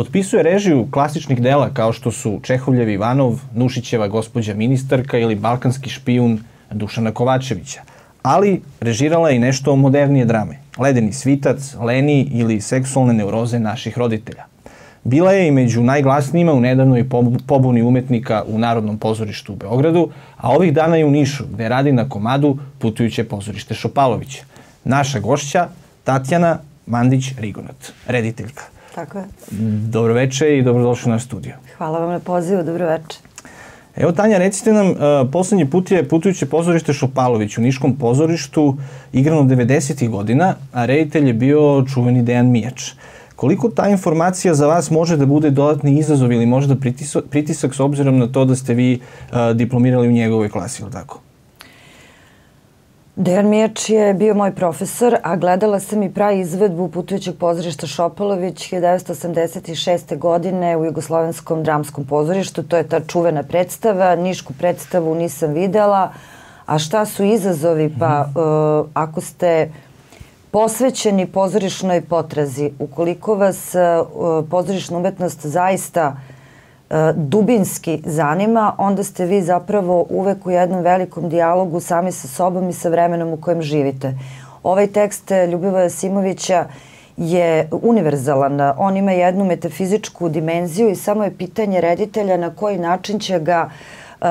Potpisuje režiju klasičnih dela kao što su Čehovljev Ivanov, Nušićeva gospođa ministarka ili Balkanski špijun Dušana Kovačevića. Ali režirala je i nešto modernije drame. Ledeni svitac, Leni ili seksualne neuroze naših roditelja. Bila je i među najglasnijima u nedavnoj pobuni umetnika u Narodnom pozorištu u Beogradu, a ovih dana je u Nišu, gde radi na komadu putujuće pozorište Šopalovića. Naša gošća, Tatjana Mandić-Rigonat, rediteljka. Tako je. Dobroveče i dobrodošli na studio. Hvala vam na pozivu, dobroveče. Evo Tanja, recite nam, uh, poslednji put je putujuće pozorište Šopalović u Niškom pozorištu igrano 90. godina, a reditelj je bio čuveni Dejan Mijač. Koliko ta informacija za vas može da bude dodatni izazov ili možda pritisak, pritisak s obzirom na to da ste vi uh, diplomirali u njegovoj klasi, ili tako? Dejan Mijač je bio moj profesor, a gledala sam i pravi izvedbu putujućeg pozorišta Šopalović 1986. godine u Jugoslovenskom dramskom pozorištu. To je ta čuvena predstava. Nišku predstavu nisam videla. A šta su izazovi? Pa uh, ako ste posvećeni pozorišnoj potrazi, ukoliko vas uh, pozorišna umetnost zaista uh, dubinski zanima, onda ste vi zapravo uvek u jednom velikom dijalogu sami sa sobom i sa vremenom u kojem živite. Ovaj tekst Ljubivoja Simovića je univerzalan. On ima jednu metafizičku dimenziju i samo je pitanje reditelja na koji način će ga uh,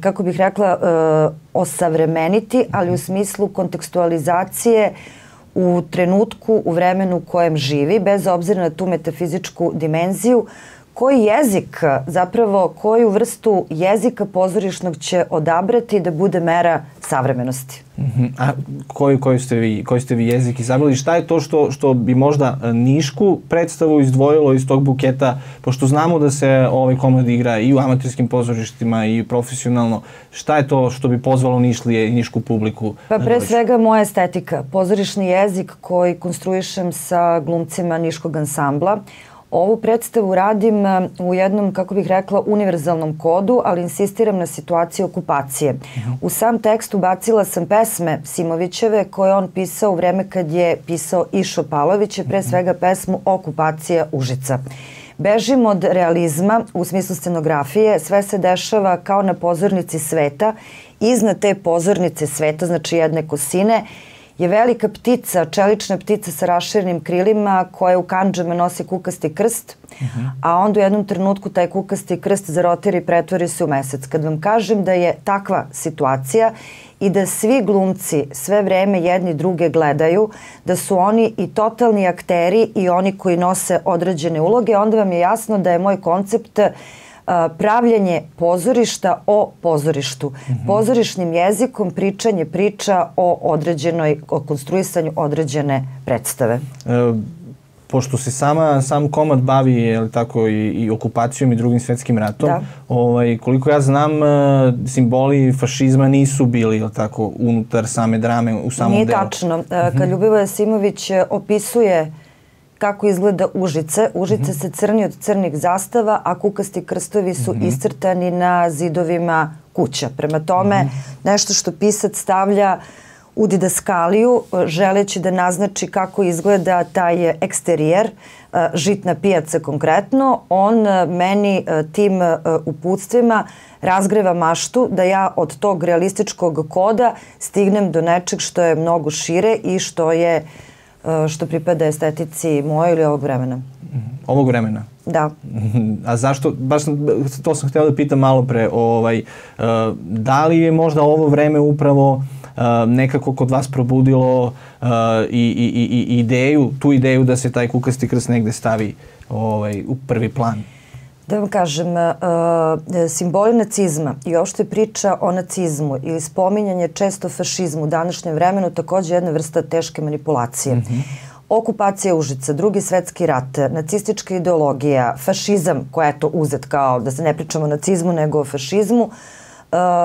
kako bih rekla, uh, osavremeniti, ali u smislu kontekstualizacije u trenutku, u vremenu u kojem živi, bez obzira na tu metafizičku dimenziju, uh, koji jezik, zapravo koju vrstu jezika pozorišnog će odabrati da bude mera savremenosti. -huh. A koji, koji, ste vi, koji ste vi jezik izabrali? Šta je to što, što bi možda Nišku predstavu izdvojilo iz tog buketa, pošto znamo da se ovaj komad igra i u amaterskim pozorištima i profesionalno, šta je to što bi pozvalo Nišlije i Nišku publiku? Pa pre svega moja estetika, pozorišni jezik koji konstruišem sa glumcima Niškog ansambla. Ovu predstavu radim e, u jednom, kako bih rekla, univerzalnom kodu, ali insistiram na situaciji okupacije. U sam tekst ubacila sam pesme Simovićeve koje on pisao u vreme kad je pisao Išo Palović, pre svega pesmu Okupacija Užica. Bežim od realizma u smislu scenografije, sve se dešava kao na pozornici sveta, iznad te pozornice sveta, znači jedne kosine, je velika ptica, čelična ptica sa raširenim krilima koja u kanđama nosi kukasti krst, uh -huh. a onda u jednom trenutku taj kukasti krst zarotira i pretvori se u mesec. Kad vam kažem da je takva situacija i da svi glumci sve vreme jedni druge gledaju, da su oni i totalni akteri i oni koji nose određene uloge, onda vam je jasno da je moj koncept uh, pravljanje pozorišta o pozorištu. Mm -hmm. Pozorišnim jezikom pričanje priča o određenoj, o konstruisanju određene predstave. E, pošto se sama, sam komad bavi je tako, i, i okupacijom i drugim svetskim ratom, da. ovaj, koliko ja znam, e, simboli fašizma nisu bili je tako, unutar same drame u samom Nije delu. Nije tačno. Mm -hmm. Kad Ljubivoje Simović opisuje kako izgleda Užice. Užice mm -hmm. se crni od crnih zastava, a kukasti krstovi su mm -hmm. iscrtani na zidovima kuća. Prema tome, mm -hmm. nešto što pisac stavlja u didaskaliju, želeći da naznači kako izgleda taj eksterijer, e, žitna pijaca konkretno, on e, meni e, tim uputstvima razgreva maštu da ja od tog realističkog koda stignem do nečeg što je mnogo šire i što je uh, Uh, što pripada estetici moje ili ovog vremena. Mhm. Ovog vremena? Da. A zašto, baš to sam htela da pitam malo pre, ovaj, uh, da li je možda ovo vreme upravo uh, nekako kod vas probudilo i, i, i, ideju, tu ideju da se taj kukasti krst negde stavi ovaj, u prvi plan? Da vam kažem, uh, simboli nacizma i uopšte priča o nacizmu ili spominjanje često fašizmu u današnjem vremenu takođe jedna vrsta teške manipulacije. Mm -hmm. Okupacija Užica, drugi svetski rat, nacistička ideologija, fašizam, koja je to uzet kao, da se ne pričamo o nacizmu nego o fašizmu, uh,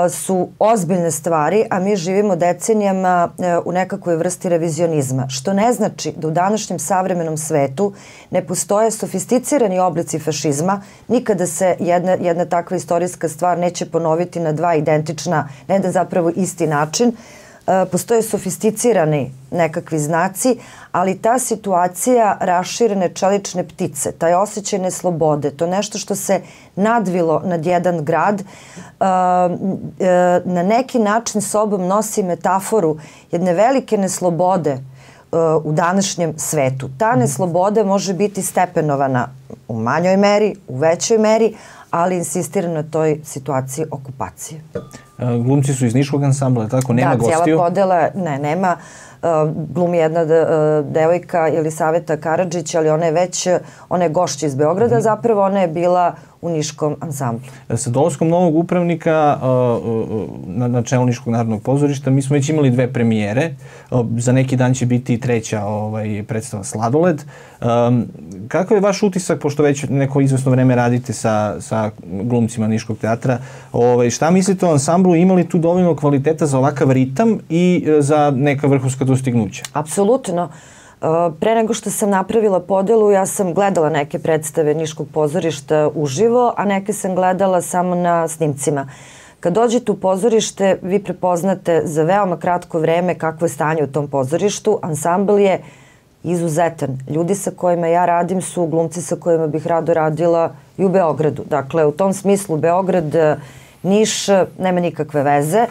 su ozbiljne stvari, a mi živimo decenijama e, u nekakvoj vrsti revizionizma, što ne znači da u današnjem savremenom svetu ne postoje sofisticirani oblici fašizma, nikada se jedna, jedna takva istorijska stvar neće ponoviti na dva identična, ne da zapravo isti način, postoje sofisticirani nekakvi znaci, ali ta situacija raširene čelične ptice, taj osjećaj neslobode, to nešto što se nadvilo nad jedan grad, na neki način sobom nosi metaforu jedne velike neslobode u današnjem svetu. Ta mhm. nesloboda može biti stepenovana u manjoj meri, u većoj meri, ali insistira na toj situaciji okupacije. Glumci su iz Niškog ansambla, tako? Nema da, gostiju? Da, cijela podela, ne, nema. Uh, glumi jedna de, uh, devojka ili Saveta Karadžić, ali ona je već, ona je gošća iz Beograda, mm zapravo ona je bila u Niškom ansamblu. E, sa dolazkom novog upravnika uh, na, na čelu Niškog narodnog pozorišta mi smo već imali dve premijere. Za neki dan će biti i treća ovaj, predstava Sladoled. Kakav je vaš utisak, pošto već neko izvesno vreme radite sa, sa glumcima Niškog teatra, ovaj, šta mislite o ansamblu, imali tu dovoljno kvaliteta za ovakav ritam i e, za neka vrhunska dostignuća? Apsolutno. Uh, Pre nego što sam napravila podelu, ja sam gledala neke predstave Niškog pozorišta uživo, a neke sam gledala samo na snimcima. Kad dođete u pozorište, vi prepoznate za veoma kratko vreme kakvo je stanje u tom pozorištu. Ansambl je izuzetan. Ljudi sa kojima ja radim su glumci sa kojima bih rado radila i u Beogradu. Dakle, u tom smislu Beograd, Niš nema nikakve veze.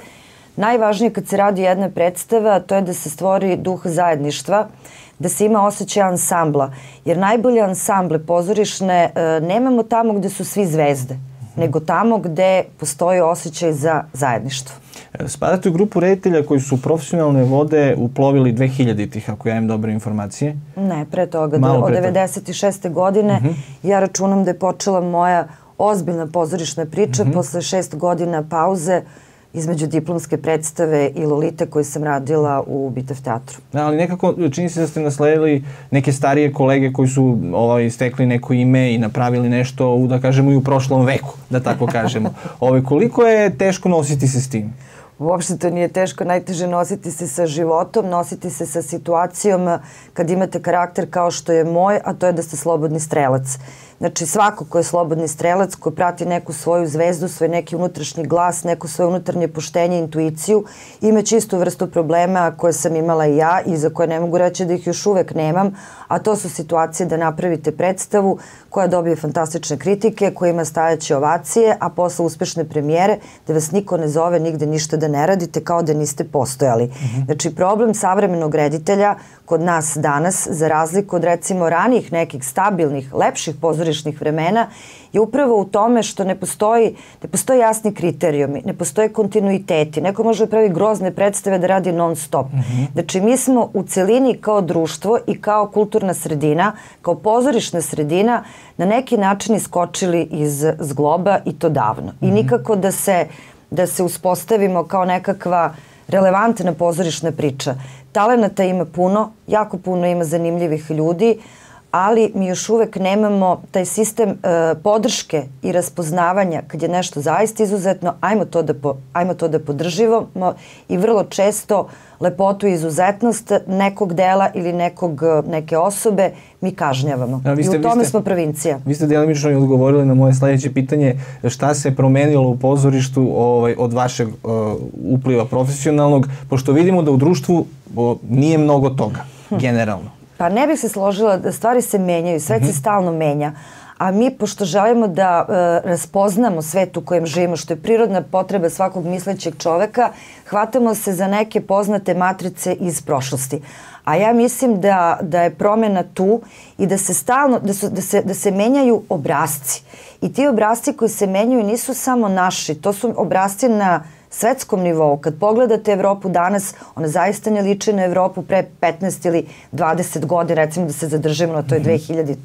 Najvažnije kad se radi jedna predstava, to je da se stvori duh zajedništva da se ima osjećaj ansambla. Jer najbolje ansamble pozorišne e, nemamo tamo gde su svi zvezde, nego tamo gde postoji osjećaj za zajedništvo. E, spadate u grupu reditelja koji su profesionalne vode uplovili 2000-ih, ako ja imam dobre informacije? Ne, pre toga, Malo od 96. godine. Uh mhm. -huh. Ja računam da je počela moja ozbiljna pozorišna priča uh mhm. -huh. posle šest godina pauze između diplomske predstave i Lolite koju sam radila u Bitev teatru. Da, ali nekako čini se da ste nasledili neke starije kolege koji su ovaj, stekli neko ime i napravili nešto u, da kažemo, i u prošlom veku, da tako kažemo. ovaj, koliko je teško nositi se s tim? Uopšte to nije teško, najteže nositi se sa životom, nositi se sa situacijom kad imate karakter kao što je moj, a to je da ste slobodni strelac. Znači svako ko je slobodni strelac, ko prati neku svoju zvezdu, svoj neki unutrašnji glas, neko svoje unutarnje poštenje, intuiciju, ima čistu vrstu problema koje sam imala i ja i za koje ne mogu reći da ih još uvek nemam, a to su situacije da napravite predstavu koja dobije fantastične kritike, koja ima stajaće ovacije, a posle uspešne premijere da vas niko ne zove nigde ništa da ne radite kao da niste postojali. Mm -hmm. Znači problem savremenog reditelja kod nas danas, za razliku od recimo ranijih nekih stabilnih, lepših pozorišnih vremena, je upravo u tome što ne postoji, ne postoji jasni kriterijumi, ne postoje kontinuiteti. Neko može da pravi grozne predstave da radi non stop. Mm -hmm. Znači mi smo u celini kao društvo i kao kulturna sredina, kao pozorišna sredina na neki način iskočili iz zgloba i to davno. Mm -hmm. I mhm. nikako da se, da se uspostavimo kao nekakva relevantna pozorišna priča. Talenata ima puno, jako puno ima zanimljivih ljudi, ali mi još uvek nemamo taj sistem e, podrške i raspoznavanja kad je nešto zaista izuzetno, ajmo to da, po, ajmo to da podrživamo i vrlo često lepotu i izuzetnost nekog dela ili nekog, neke osobe mi kažnjavamo. A, vi ste, I u tome ste, smo provincija. Vi ste delimično i odgovorili na moje sledeće pitanje šta se promenilo u pozorištu ovaj, od vašeg uh, upliva profesionalnog, pošto vidimo da u društvu o, nije mnogo toga, hm. generalno. Pa ne bih se složila da stvari se menjaju, svet mm -hmm. se mhm. stalno menja. A mi, pošto želimo da e, raspoznamo svet u kojem živimo, što je prirodna potreba svakog mislećeg čoveka, hvatamo se za neke poznate matrice iz prošlosti. A ja mislim da, da je promena tu i da se stalno, da, su, da, se, da se menjaju obrazci. I ti obrazci koji se menjaju nisu samo naši, to su obrazci na svetskom nivou, kad pogledate Evropu danas, ona zaista ne liči na Evropu pre 15 ili 20 godina, recimo da se zadržimo na toj 2000 mhm.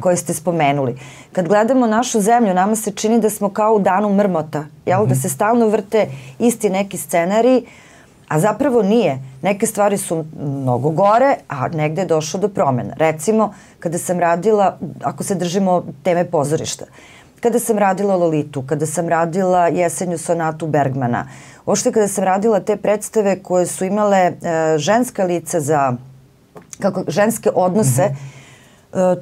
toj da. ste spomenuli. Kad gledamo našu zemlju, nama se čini da smo kao u danu mrmota, jel? Mm -hmm. Da se stalno vrte isti neki scenari, a zapravo nije. Neke stvari su mnogo gore, a negde je došlo do promena. Recimo, kada sam radila, ako se držimo teme pozorišta, kada sam radila Lolitu, kada sam radila Jesenju sonatu Bergmana, ošte kada sam radila te predstave koje su imale e, ženska lica za kako, ženske odnose, mm -hmm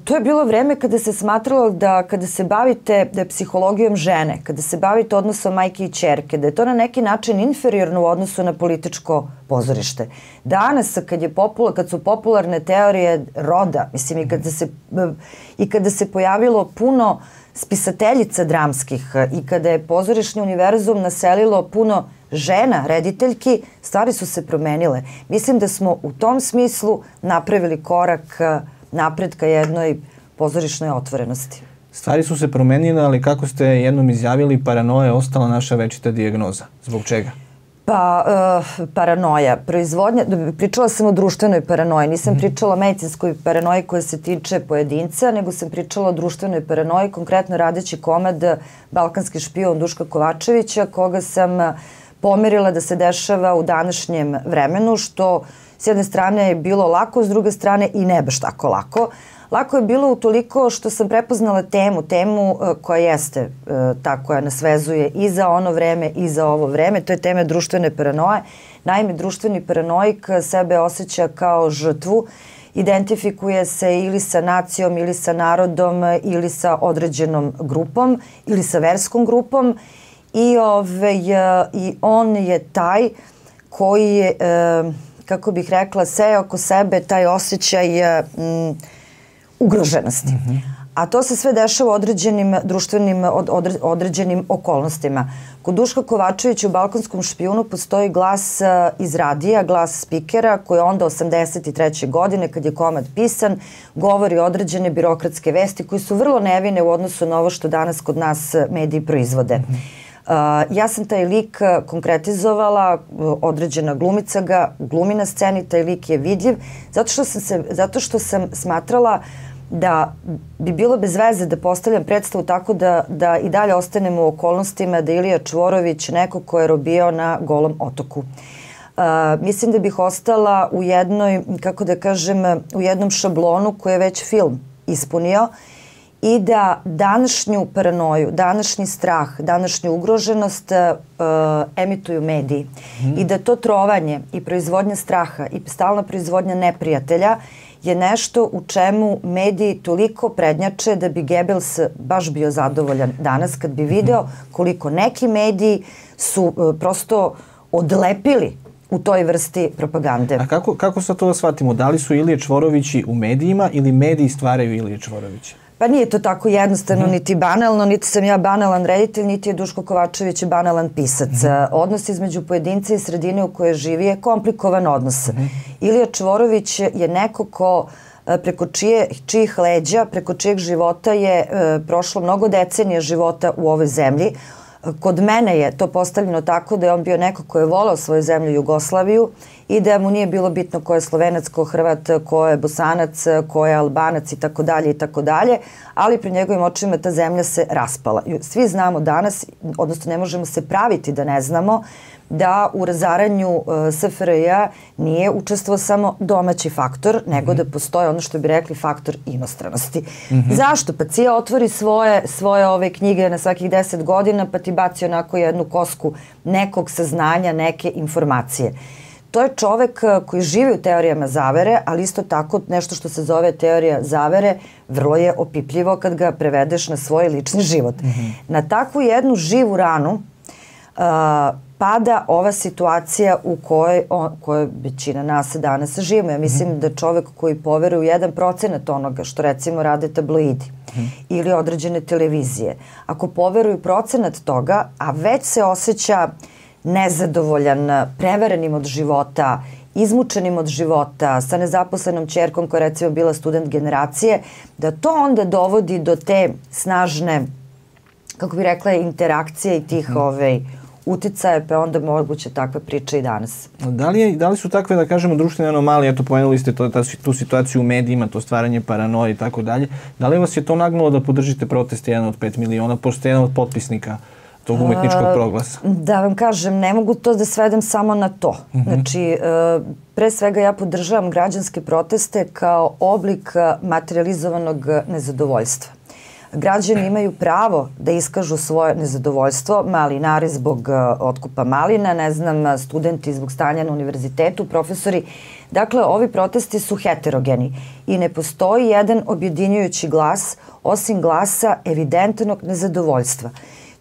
to je bilo vreme kada se smatralo da kada se bavite da psihologijom žene, kada se bavite odnosom majke i čerke, da je to na neki način inferiorno u odnosu na političko pozorište. Danas kad je popular, kad su popularne teorije roda, mislim i kada se i kada se pojavilo puno spisateljica dramskih i kada je pozorišni univerzum naselilo puno žena, rediteljki, stvari su se promenile. Mislim da smo u tom smislu napravili korak napred ka jednoj pozorišnoj otvorenosti. Stvari su se promenile, ali kako ste jednom izjavili, paranoja je ostala naša večita dijagnoza. Zbog čega? Pa, uh, paranoja, proizvodnja, pričala sam o društvenoj paranoji, nisam mm. pričala o medicinskoj paranoji koja se tiče pojedinca, nego sam pričala o društvenoj paranoji, konkretno radeći komad Balkanski špion Duška Kovačevića, koga sam pomerila da se dešava u današnjem vremenu, što s jedne strane je bilo lako, s druge strane i ne baš tako lako. Lako je bilo utoliko što sam prepoznala temu, temu uh, koja jeste uh, ta koja nas vezuje i za ono vreme i za ovo vreme. To je tema društvene paranoje. Naime, društveni paranoik sebe osjeća kao žrtvu, identifikuje se ili sa nacijom, ili sa narodom, ili sa određenom grupom, ili sa verskom grupom i, ove, i on je taj koji je, kako bih rekla, se oko sebe taj osjećaj m, ugroženosti. Mm -hmm. A to se sve dešava određenim društvenim, od, određenim okolnostima. Kod Duška Kovačevića u Balkanskom špijunu postoji glas iz radija, glas spikera, koji onda 83. godine, kad je komad pisan, govori određene birokratske vesti koji su vrlo nevine u odnosu na ovo što danas kod nas mediji proizvode. Mm -hmm. Uh, ja sam taj lik uh, konkretizovala, uh, određena glumica ga glumi na sceni, taj lik je vidljiv, zato što sam, se, zato što sam smatrala da bi bilo bez veze da postavljam predstavu tako da, da i dalje ostanemo u okolnostima da Ilija Čvorović neko ko je robio na golom otoku. Uh, mislim da bih ostala u jednoj, kako da kažem, u jednom šablonu koji je već film ispunio i da današnju paranoju, današnji strah, današnju ugroženost uh, emituju mediji mm. i da to trovanje i proizvodnja straha i stalna proizvodnja neprijatelja je nešto u čemu mediji toliko prednjače da bi Goebbels baš bio zadovoljan danas kad bi video koliko neki mediji su uh, prosto odlepili u toj vrsti propagande. A kako, kako sad to shvatimo? Da li su Ilije Čvorovići u medijima ili mediji stvaraju Ilije Čvorovića? Pa nije to tako jednostavno, mm -hmm. niti banalno, niti sam ja banalan reditelj, niti je Duško Kovačević banalan pisac. Mm -hmm. Odnos između pojedinca i sredine u kojoj živi je komplikovan odnos. Mm -hmm. Ilija Čvorović je neko ko preko čije, čijih leđa, preko čijeg života je e, prošlo mnogo decenija života u ovoj zemlji. Kod mene je to postavljeno tako da je on bio neko ko je volao svoju zemlju Jugoslaviju i da mu nije bilo bitno ko je slovenac, ko je hrvat, ko je bosanac, ko je albanac i tako dalje i tako dalje, ali pri njegovim očima ta zemlja se raspala. Svi znamo danas, odnosno ne možemo se praviti da ne znamo, da u razaranju e, SFRJ nije učestvovao samo domaći faktor, nego mm -hmm. da postoje ono što bi rekli faktor inostranosti. Mm -hmm. Zašto? Pa Cija otvori svoje, svoje ove knjige na svakih deset godina, pa ti baci onako jednu kosku nekog saznanja, neke informacije. To je čovek e, koji živi u teorijama zavere, ali isto tako nešto što se zove teorija zavere vrlo je opipljivo kad ga prevedeš na svoj lični život. Mm -hmm. Na takvu jednu živu ranu pada ova situacija u kojoj, o, kojoj većina nas danas živimo. Ja mislim mm -hmm. da čovek koji poveruje u jedan procenat onoga što recimo rade tabloidi mm -hmm. ili određene televizije, ako poveruju procenat toga, a već se osjeća nezadovoljan, preverenim od života, izmučenim od života, sa nezaposlenom čerkom koja recimo bila student generacije, da to onda dovodi do te snažne, kako bi rekla, interakcije i tih mm. ovaj, uticaje, pa onda moguće takve priče i danas. Da li, je, da li su takve, da kažemo, društvene anomalije, eto pomenuli ste to, ta, tu situaciju u medijima, to stvaranje paranoje i tako dalje, da li vas je to nagnulo da podržite proteste jedan od 5 miliona, pošto jedan od potpisnika tog umetničkog proglasa? Da vam kažem, ne mogu to da svedem samo na to. Mhm. -huh. Znači, e, pre svega ja podržavam građanske proteste kao oblik materializovanog nezadovoljstva. Građani imaju pravo da iskažu svoje nezadovoljstvo, malinari zbog uh, otkupa malina, ne znam, studenti zbog stanja na univerzitetu, profesori. Dakle, ovi protesti su heterogeni i ne postoji jedan objedinjujući glas osim glasa evidentnog nezadovoljstva.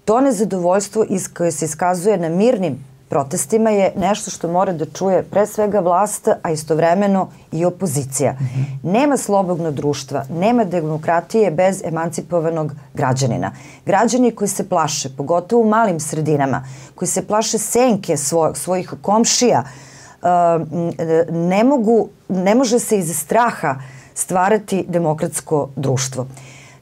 To nezadovoljstvo koje se iskazuje na mirnim protestima je nešto što mora da čuje pre svega vlast, a istovremeno i opozicija. Nema slobodnog društva, nema demokratije bez emancipovanog građanina. Građani koji se plaše, pogotovo u malim sredinama, koji se plaše senke svoj, svojih komšija, uh, ne, mogu, ne može se iz straha stvarati demokratsko društvo.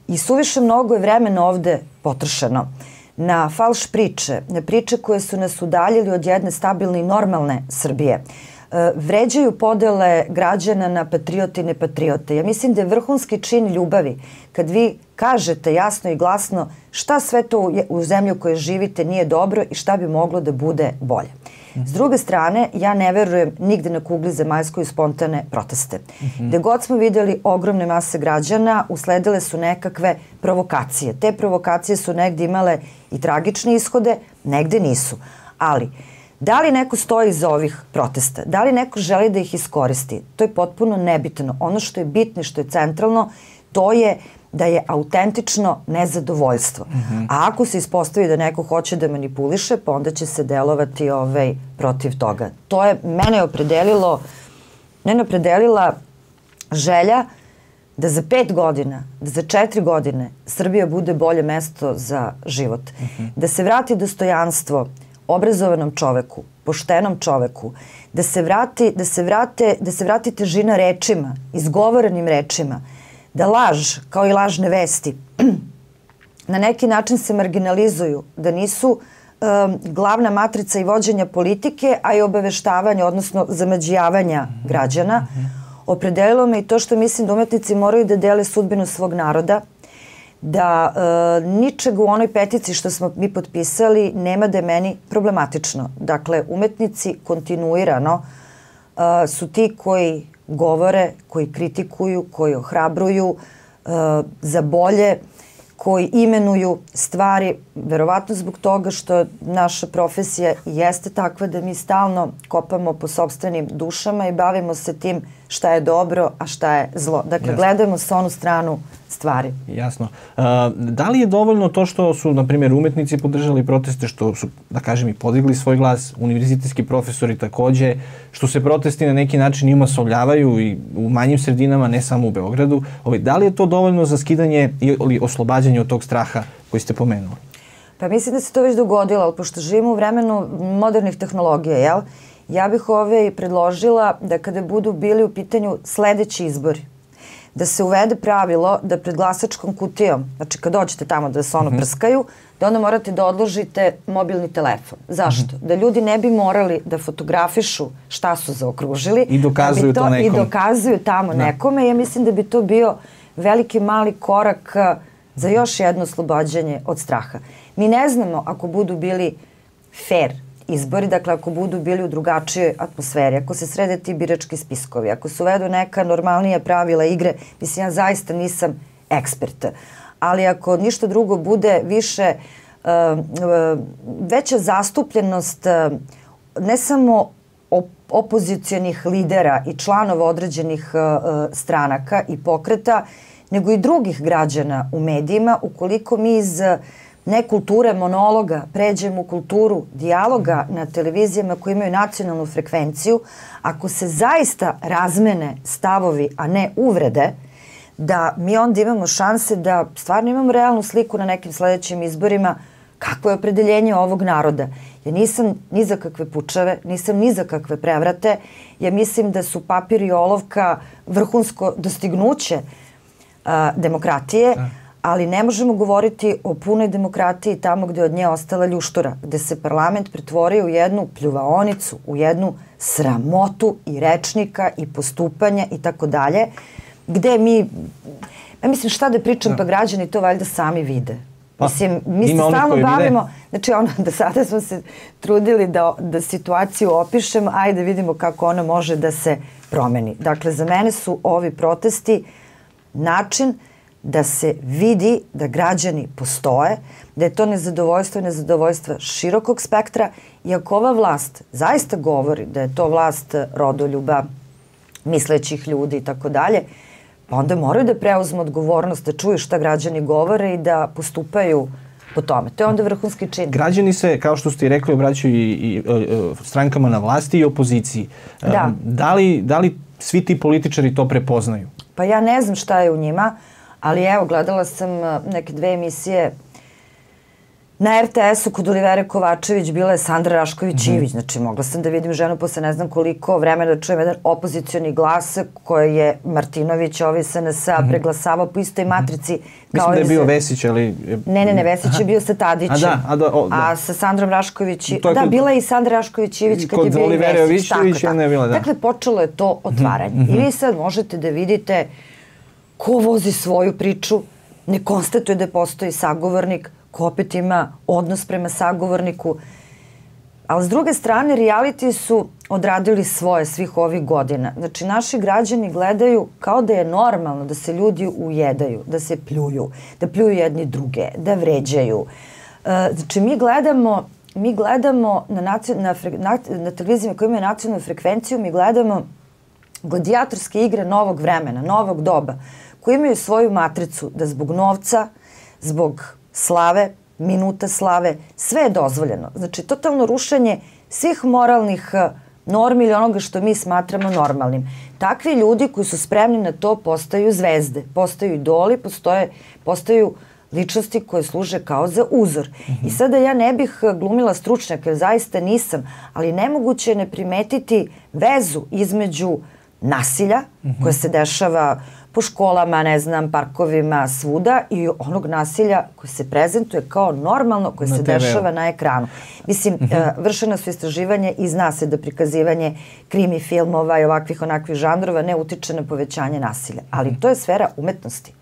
I suviše mnogo je vremena ovde potrošeno. Uh, na falš priče, na priče koje su nas udaljili od jedne stabilne i normalne Srbije. E, vređaju podele građana na patriote i nepatriote. Ja mislim da je vrhunski čin ljubavi kad vi kažete jasno i glasno šta sve to u zemlju koje živite nije dobro i šta bi moglo da bude bolje. S druge strane, ja ne verujem nigde na kugli zemaljskoj spontane proteste. Gde god smo videli ogromne mase građana, usledile su nekakve provokacije. Te provokacije su negde imale i tragične ishode, negde nisu. Ali, da li neko stoji iza ovih protesta? Da li neko želi da ih iskoristi? To je potpuno nebitno. Ono što je bitno i što je centralno, to je da je autentično nezadovoljstvo. Mm -hmm. A ako se ispostavi da neko hoće da manipuliše, pa onda će se delovati ovaj, protiv toga. To je mene opredelilo, mene opredelila želja da za pet godina, da za četiri godine Srbija bude bolje mesto za život. Mm -hmm. Da se vrati dostojanstvo obrazovanom čoveku, poštenom čoveku, da se vrati, da se vrate, da se vrati težina rečima, izgovorenim rečima, da laž, kao i lažne vesti, na neki način se marginalizuju, da nisu um, glavna matrica i vođenja politike, a i obaveštavanja, odnosno zamađijavanja građana. Opredelilo me i to što mislim da umetnici moraju da dele sudbinu svog naroda, da e, ničeg u onoj petici što smo mi potpisali nema da je meni problematično. Dakle, umetnici kontinuirano e, su ti koji govore, koji kritikuju, koji ohrabruju e, za bolje, koji imenuju stvari, verovatno zbog toga što naša profesija jeste takva da mi stalno kopamo po sobstvenim dušama i bavimo se tim šta je dobro, a šta je zlo. Dakle, Jasno. gledamo sa onu stranu stvari. Jasno. Uh, da li je dovoljno to što su, na primjer, umetnici podržali proteste, što su, da kažem, i podigli svoj glas, univerzitetski profesori takođe, što se protesti na neki način i umasovljavaju i u manjim sredinama, ne samo u Beogradu. Ovaj, da li je to dovoljno za skidanje ili oslobađanje od tog straha koji ste pomenuli? Pa mislim da se to već dogodilo, ali pošto živimo u vremenu modernih tehnologija, jel? Ja bih ove predložila da kada budu bili u pitanju sledeći izbori, da se uvede pravilo da pred glasačkom kutijom, znači kad dođete tamo da se ono mm -hmm. prskaju, da onda morate da odložite mobilni telefon. Zašto? Mm -hmm. Da ljudi ne bi morali da fotografišu šta su zaokružili. I dokazuju da to, to nekom. I dokazuju tamo da. nekome. Ja mislim da bi to bio veliki mali korak za još jedno oslobađanje od straha. Mi ne znamo ako budu bili fair izbori, dakle ako budu bili u drugačijoj atmosferi, ako se srede ti birački spiskovi, ako se uvedu neka normalnija pravila igre, mislim ja zaista nisam ekspert, ali ako ništa drugo bude više uh, veća zastupljenost uh, ne samo opozicijonih lidera i članova određenih stranaka i pokreta, nego i drugih građana u medijima, ukoliko mi iz uh, ne kulture monologa, pređemo u kulturu dijaloga na televizijama koji imaju nacionalnu frekvenciju, ako se zaista razmene stavovi, a ne uvrede, da mi onda imamo šanse da stvarno imamo realnu sliku na nekim sledećim izborima kakvo je opredeljenje ovog naroda. Ja nisam ni za kakve pučave, nisam ni za kakve prevrate. Ja mislim da su papir i olovka vrhunsko dostignuće a, demokratije. Da ali ne možemo govoriti o punoj demokratiji tamo gde od nje ostala ljuštura, gde se parlament pretvorio u jednu pljuvaonicu, u jednu sramotu i rečnika i postupanja i tako dalje, gde mi, ja mislim šta da pričam, da. pa građani to valjda sami vide. Pa, mislim, mi se stalno bavimo, vide. znači ono, da sada smo se trudili da, da situaciju opišemo, ajde vidimo kako ona može da se promeni. Dakle, za mene su ovi protesti način da se vidi da građani postoje, da je to nezadovoljstvo i nezadovoljstva širokog spektra i ako ova vlast zaista govori da je to vlast rodoljuba, mislećih ljudi i tako dalje, pa onda moraju da preuzmu odgovornost, da čuju šta građani govore i da postupaju po tome. To je onda vrhunski čin. Građani se, kao što ste i rekli, obraćaju i, i, i e, e, strankama na vlasti i opoziciji. Da. Da li, da li svi ti političari to prepoznaju? Pa ja ne znam šta je u njima, ali evo, gledala sam e, neke dve emisije Na RTS-u kod Olivere Kovačević bila je Sandra Rašković-Ivić. Mm -hmm. Znači, mogla sam da vidim ženu posle ne znam koliko vremena da čujem jedan opozicioni glas koje je Martinović, ovi SNS, mm -hmm. preglasavao po istoj mhm. matrici. Kao Mislim da je bio Vesić, ali... Ne, ne, ne, Vesić je bio sa Tadićem. A da, a da, o, da. A sa Sandrom Rašković... Da, kod, bila je i Sandra Rašković-Ivić kad je bio i Vesić. Tako, tako. Ne bila, da. Dakle, počelo je to otvaranje. Mm -hmm. I vi sad možete da vidite ko vozi svoju priču, ne konstatuje da postoji sagovornik, ko opet ima odnos prema sagovorniku. Ali s druge strane, reality su odradili svoje svih ovih godina. Znači, naši građani gledaju kao da je normalno da se ljudi ujedaju, da se pljuju, da pljuju jedni druge, da vređaju. E, znači, mi gledamo, mi gledamo na, naci, na, na, na televizijama koje imaju nacionalnu frekvenciju, mi gledamo gladijatorske igre novog vremena, novog doba, koji imaju svoju matricu da zbog novca, zbog slave, minuta slave, sve je dozvoljeno. Znači, totalno rušenje svih moralnih eh, normi ili onoga što mi smatramo normalnim. Takvi ljudi koji su spremni na to postaju zvezde, postaju idoli, postoje, postaju ličnosti koje služe kao za uzor. Mm -hmm. I sada ja ne bih eh, glumila stručnjaka, jer zaista nisam, ali nemoguće je ne primetiti vezu između nasilja mm -hmm. koje se dešava uh, po školama, ne znam, parkovima, svuda i onog nasilja koje se prezentuje kao normalno, koje na se TV. dešava na ekranu. Mislim, uh mhm. -huh. E, vršena su istraživanje i zna se da prikazivanje krimi filmova i ovakvih onakvih žanrova ne utiče na povećanje nasilja. Ali to je sfera umetnosti.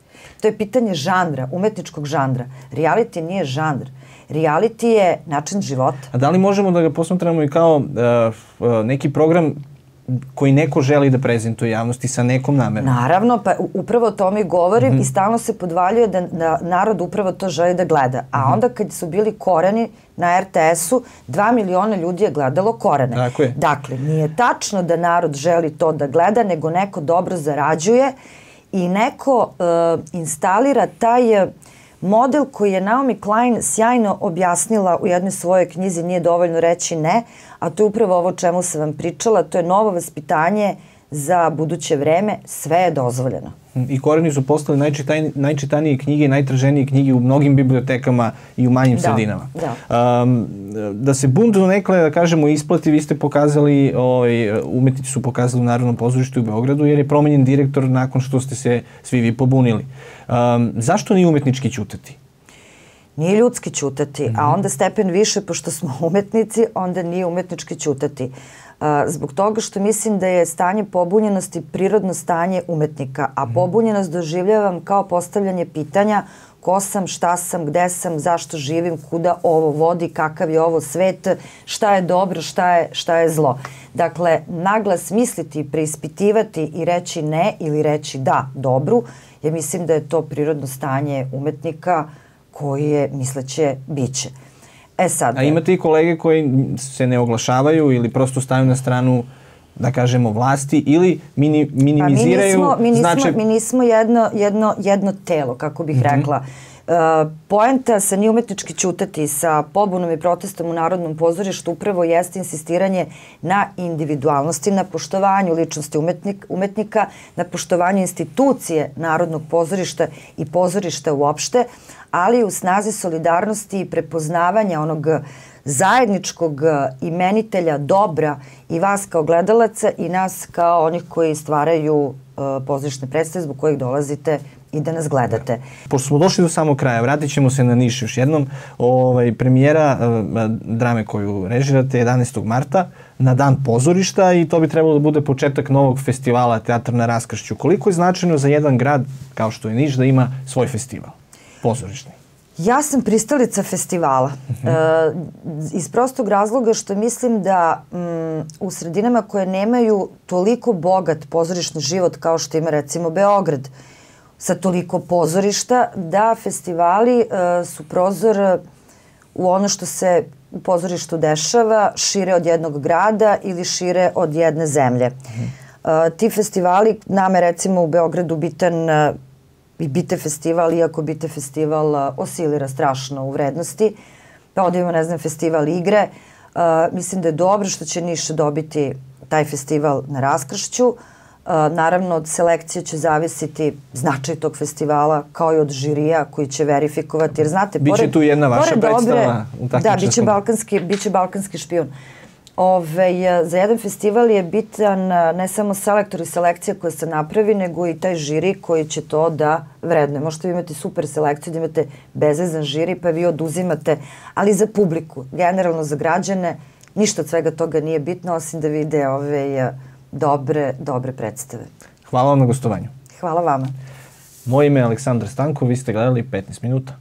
To je pitanje žanra, umetničkog žanra. Reality nije žanr. Reality je način života. A da li možemo da ga posmatramo i kao uh, neki program koji neko želi da prezentuje javnosti sa nekom namerom. Naravno, pa upravo to mi govorim mm -hmm. i stalno se podvaljuje da, da narod upravo to želi da gleda. A mm -hmm. onda kad su bili koreni na RTS-u, dva miliona ljudi je gledalo korene. Tako je. Dakle, nije tačno da narod želi to da gleda, nego neko dobro zarađuje i neko uh, instalira taj uh, model koji je Naomi Klein sjajno objasnila u jednoj svojoj knjizi Nije dovoljno reći ne, a to je upravo ovo čemu sam vam pričala, to je novo vaspitanje za buduće vreme, sve je dozvoljeno. I Koreni su postali najčitaj, najčitanije knjige i najtraženije knjige u mnogim bibliotekama i u manjim da, sredinama. Da. Um, da se bunt do nekle, da kažemo, isplati, vi ste pokazali, ovaj, umetnici su pokazali u Narodnom pozorištu u Beogradu, jer je promenjen direktor nakon što ste se svi vi pobunili. Um, zašto nije umetnički ćutati? Nije ljudski ćutati, mm -hmm. a mhm. onda stepen više, pošto smo umetnici, onda nije umetnički ćutati. Uh, zbog toga što mislim da je stanje pobunjenosti prirodno stanje umetnika, a -hmm. pobunjenost doživljavam kao postavljanje pitanja ko sam, šta sam, gde sam, zašto živim, kuda ovo vodi, kakav je ovo svet, šta je dobro, šta je, šta je zlo. Dakle, naglas misliti, preispitivati i reći ne ili reći da dobru, ja mislim da je to prirodno stanje umetnika koji je misleće biće. E sad... A imate i kolege koji se ne oglašavaju ili prosto staju na stranu da kažemo vlasti ili mini, minimiziraju pa mi nismo, mi nismo, značaj... mi nismo jedno, jedno, jedno telo, kako bih mm -hmm. rekla. Poenta sa nije umetnički čutati sa pobunom i protestom u Narodnom pozorištu upravo jeste insistiranje na individualnosti, na poštovanju ličnosti umetnik, umetnika, na poštovanju institucije Narodnog pozorišta i pozorišta uopšte, ali u snazi solidarnosti i prepoznavanja onog zajedničkog imenitelja dobra i vas kao gledalaca i nas kao onih koji stvaraju uh, pozorišne predstave zbog kojih dolazite i da nas gledate. Pošto smo došli do samog kraja, vratit ćemo se na Niš još jednom. Ovaj, premijera uh, drame koju režirate 11. marta na dan pozorišta i to bi trebalo da bude početak novog festivala Teatr na raskršću. Koliko je značajno za jedan grad kao što je Niš da ima svoj festival pozorišni? Ja sam pristalica festivala. Uh -huh. e, iz prostog razloga što mislim da m, mm, u sredinama koje nemaju toliko bogat pozorišni život kao što ima recimo Beograd, sa toliko pozorišta, da festivali uh, su prozor u ono što se u pozorištu dešava šire od jednog grada ili šire od jedne zemlje. Mm. Uh, ti festivali, nama recimo u Beogradu bitan i Bite festival, iako Bite festival osilira strašno u vrednosti, pa onda imamo, ne znam, festival igre. Uh, mislim da je dobro što će Niš dobiti taj festival na raskršću. Uh, naravno, od selekcije će zavisiti značaj tog festivala, kao i od žirija koji će verifikovati, jer znate... Biće pored, tu jedna vaša predstava dobre, Da, biće balkanski, biće balkanski špijun. Ove, za jedan festival je bitan ne samo selektor i selekcija koja se napravi, nego i taj žiri koji će to da vredne. Možete vi imati super selekciju, da imate bezvezan žiri, pa vi oduzimate, ali za publiku, generalno za građane, ništa od svega toga nije bitno, osim da vide ove dobre, dobre predstave. Hvala vam na gostovanju. Hvala vama. Moje ime je Aleksandar Stanko, vi ste gledali 15 minuta.